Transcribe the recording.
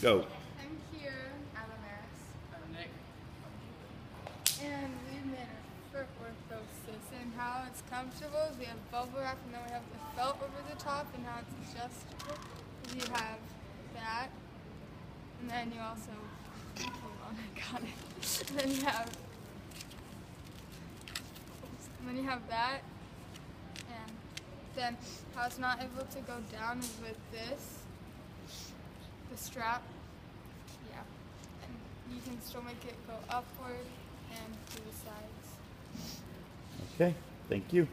Go. I'm here. I'm Amaris. I'm Nick. And we made a foot orthosis and how it's comfortable. is We have bubble wrap and then we have the felt over the top and how it's adjustable. is You have that. And then you also hold on, I got it. then you have and then you have that. And then how it's not able to go down is with this. Strap. Yeah. And you can still make it go upward and to the sides. Okay, thank you.